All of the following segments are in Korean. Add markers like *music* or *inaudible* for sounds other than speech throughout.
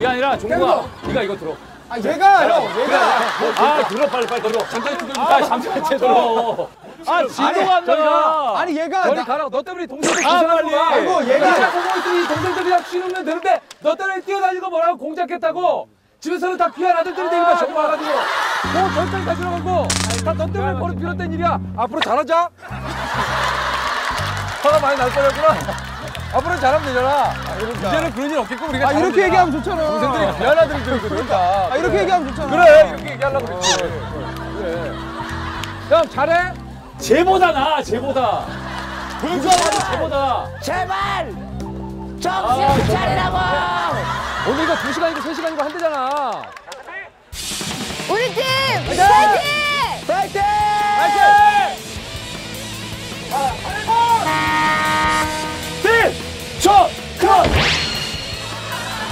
이게 아니라 종구야, 네가 이거 들어. 아 얘가 형 얘가 아, 들어 빨리 빨리 들어. 잠깐 들어. 아, 잠깐 들어. 아, 진도가 안 나가. 아니 얘가 저리 나- 가라. 너 때문에 동생들 아. 고생하는 거야. 아이고, 얘가- 보고 있으니 동생들이랑 쉬면 되는데 너 때문에 뛰어다니고 뭐라고 공작했다고. 집에서는 다 귀한 아들들이 되니까 저거 와가지고 뭐 절대 다 들어가고 다너 때문에 머리 비롯된 일이야. 앞으로 잘하자. *laughs* 화가 많이 날 거였구나. 앞으로 잘하면 되잖아. 이제는 그런 일 없겠고 우리가 아 이렇게 얘기하면. 좋잖아. 동생들이 귀한 아들들이거든. 그러니까. 아 이렇게 얘기하면 좋잖아. 그래 이렇게 얘기하려고 그랬지 그래. 형 잘해? 쟤보다 나 쟤보다. 누가 봐도 쟤보다. 제발! 정신 아, 차리라고! 오늘 이거 2시간이고 3시간이고 한대잖아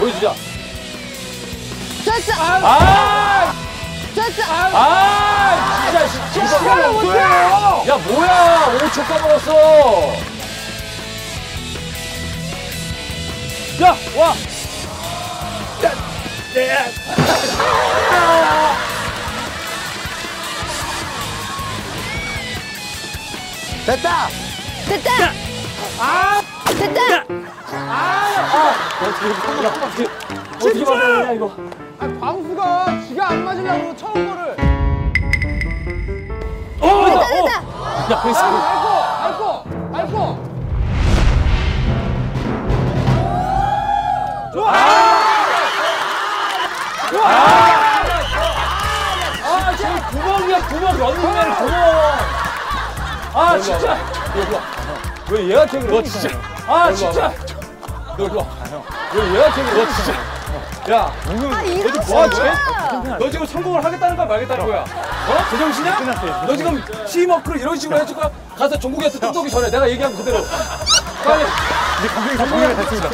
보여주자 좋았어! 아! 좋았어! 아! 진짜 진짜 시간을 못 뭐야? 야 뭐야 5초 까먹었어 야 와! 야! 야! 됐다 됐다! 아! 됐다! 어떻게 받아야 이거 아 광수가 지가 안 맞으려고 처음 거를 어! 됐다! 어! 됐다! 야 그랬어 밟고 밟고 밟고 아 저기 구멍이야 구멍 런닝맨 구멍 아 진짜 왜 얘한테 그래 너 진짜 아 진짜 너 일로 와 왜 얘한테 그래 너 진짜 야아 이런 와, 거야! 너 지금 성공을 하겠다는 거야 말겠다는 거야 어? 제정신이야? 너 지금 팀워크를 이런 식으로 해줄 거야? 가서 종국이한테 뜯어오기 전에 내가 얘기한 그대로 빨리 이제 감독이 감독이 됐습니다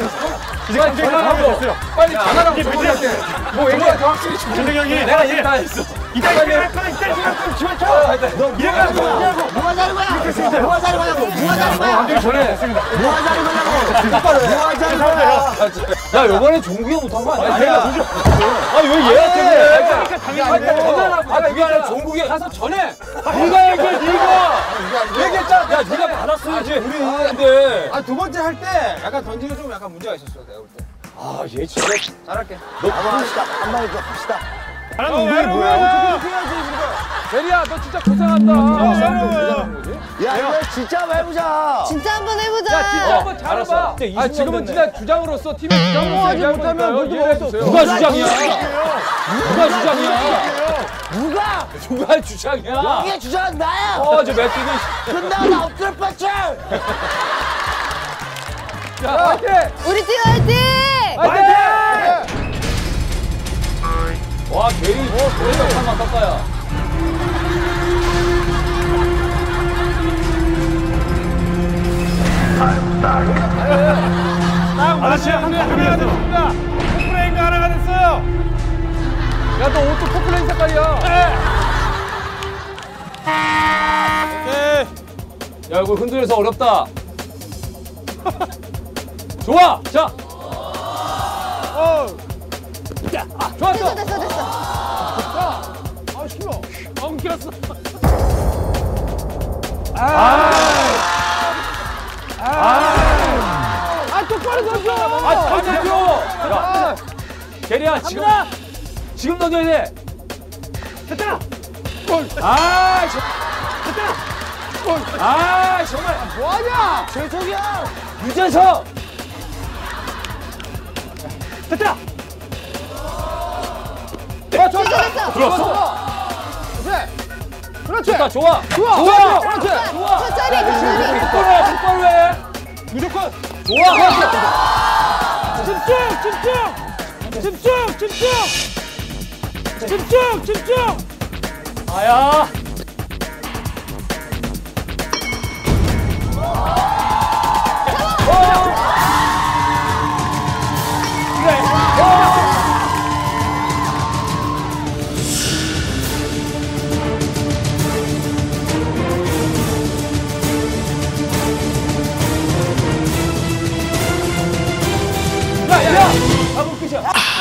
이제 빨리 전화하고 빨리 전화하고 종국이한테 뭐 얘기해 더 확실히 준비 형이 내가 얘기 다 했어 이따 얘기할 거야 이따 얘기할 거야 지원 쳐너 이해가 안 돼. 뭐가 자는 거야 뭐가 자는 거냐 자는 자는 거냐고 자는 거야 야 요번에 종국이가 못한 거 아니야? 내가 아니 왜 얘한테 그래? 당연히 전화라고 아 그게 아니라 종국이 가서 전에 네가 얘기해 네가 얘기했잖아 야 네가 받았어야지 우리 근데 아 두 번째 할 때 약간 던지는 좀 약간 문제가 있었어 내가 볼 때 아 얘 진짜 잘할게 합시다 한마디 더 합시다 잘하는 운동이 뭐야 대리야 너 진짜 고생한다 야 이거 진짜 한번 해보자. 진짜 한번 해보자! 야 진짜 한번 잘해봐. 아 지금은 진짜 주장으로서 팀의 주장으로서 하지 얘기하는 못하면 주세요. 없어. 누가 주장이야? 누가 주장이야? 누가 누가? 주장이야? 이게 주장은 나야. 어저 메뚜기 끝나고 나 엎드려 뻗쳐 야 화이팅! 우리 팀 화이팅! 화이팅! 와, 게리가 참 아깝다야. 아저 야, 이거 흔들려서 어렵다. 좋아! 자, 어. 좋았어! 됐어 됐어 됐어! 아 싫어. 엉켰어. 아 똑바로 던져 아, 잘 잡혀! 야, 게리야, 지금, 지금 던져야 돼. 됐다. 아, 저, 됐다! 아, 정말. 뭐하냐 재석이야 유재석! 됐다. 아, 좋았어! 됐어! 들었어! 그래 그렇지 좋다, 좋아! 좋아 좋아! 그렇지 좋아! 천천히 천천히! 똑바로 해, 똑바로 해! 무조건 좋아! 집중, 집중, 집중, 집중, 집중, 집중. 아야! 아,